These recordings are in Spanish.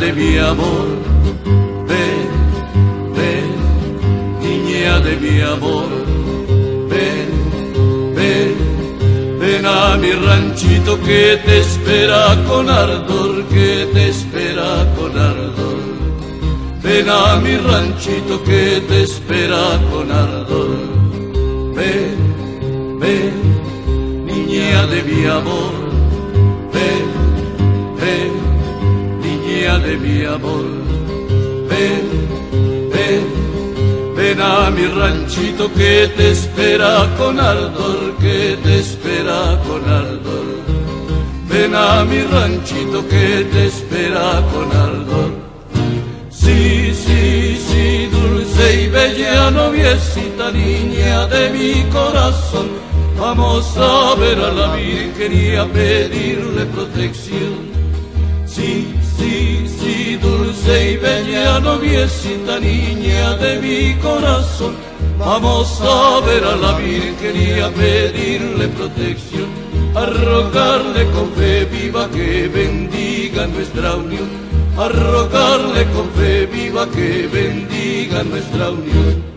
de mi amor, ven, ven, niña de mi amor, ven, ven, ven a mi ranchito que te espera con ardor, que te espera con ardor. Ven a mi ranchito que te espera con ardor. Ven, ven, niña de mi amor. Ven, ven, de mi amor. Ven, ven, ven a mi ranchito que te espera con ardor, que te espera con ardor. Ven a mi ranchito que te espera con ardor. Sí, sí, sí, dulce y bella noviecita, niña de mi corazón. Vamos a ver a la Virgen y a pedirle protección. Sí, sí, sí, dulce y bella noviecita, niña de mi corazón. Vamos a ver a la Virgen y a pedirle protección, a rogarle con fe viva que bendiga nuestra unión a rogarle con fe viva que bendiga nuestra unión.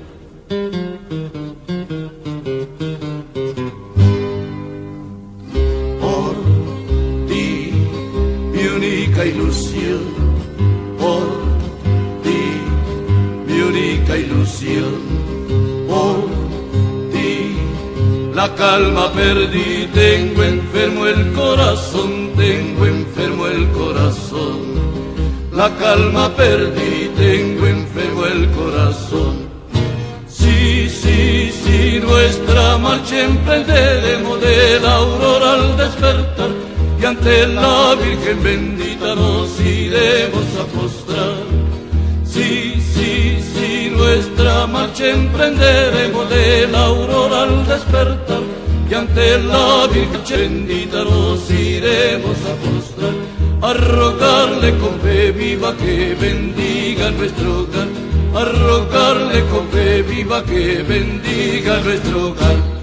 Por ti, mi única ilusión, por ti, la calma perdí, tengo enfermo el corazón, tengo enfermo el corazón la calma perdí, tengo enfermo el corazón. Sí, sí, sí, nuestra marcha emprenderemos de la aurora al despertar y ante la Virgen bendita nos iremos a postrar. Sí, sí, sí, nuestra marcha emprenderemos de la aurora al despertar y ante la Virgen bendita nos iremos a postrar a rogarle con fe viva que bendiga nuestro hogar, a rogarle con fe viva que bendiga nuestro hogar.